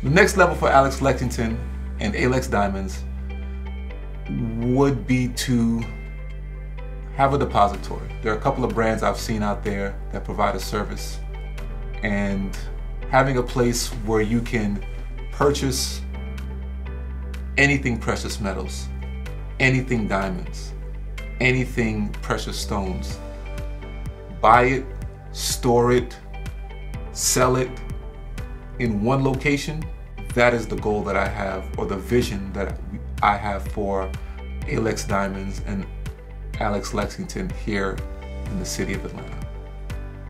The next level for Alex Lexington and A'lex Diamonds would be to have a depository. There are a couple of brands I've seen out there that provide a service and having a place where you can purchase anything precious metals, anything diamonds, anything precious stones. Buy it, store it, sell it in one location. That is the goal that I have, or the vision that I have for A'lex Diamonds and Alex Lexington here in the city of Atlanta.